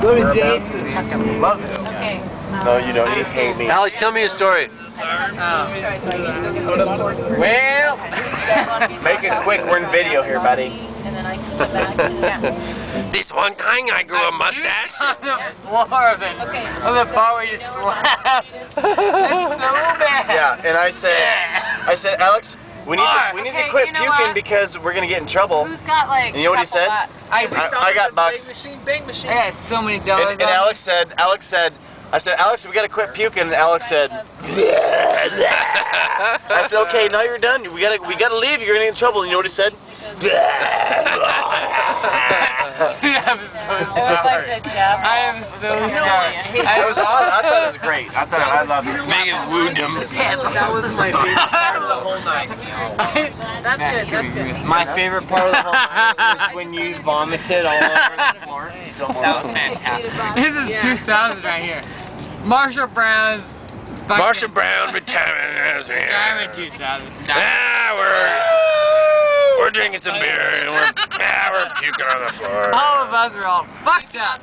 Go to Jason. Fucking love it. Okay. No, you don't. You hate me. Alex, tell me a story. Well, Make it quick. We're in video here, buddy. And then I can go back and yeah. This one time I grew a mustache. on the floor of it. Okay. On the part where you slap. That's so bad. Yeah, and I said, I said, Alex, we need to, we need Okay, to quit you know puking what? because we're gonna get in trouble. Who's got like? And you know what he said? bucks? I, I, I got bucks. I got so many dollars. And, and on Alex said, Alex said, I said, Alex, we gotta quit puking. And Alex said, I said, okay, now you're done. We gotta, we gotta leave. You're gonna get in trouble. And you know what he said? I'm so sorry. like. I am so sorry. That was awesome. I thought it was great. I thought I loved it. Megan wooed him. That was my favorite part of the whole night. That's good. That's good. My favorite part of the whole night was when you vomited all over the floor. That was fantastic. This is 2000 right here. Marshall Brown's fucking Marsha Brown retirement. Diamond 2000. Ah, we're we're drinking some beer and we're ah, we're puking on the floor. All of us are all fucked up.